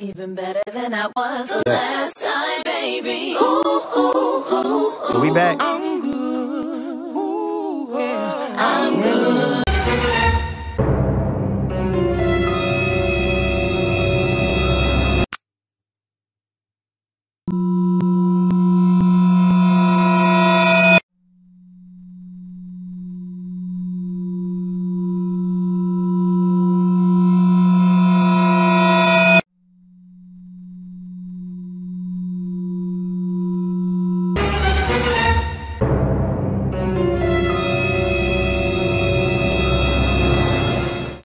Even better than I was the last time, baby. Ooh, ooh, ooh, ooh. We back. I'm good. Ooh, yeah. I'm good. good.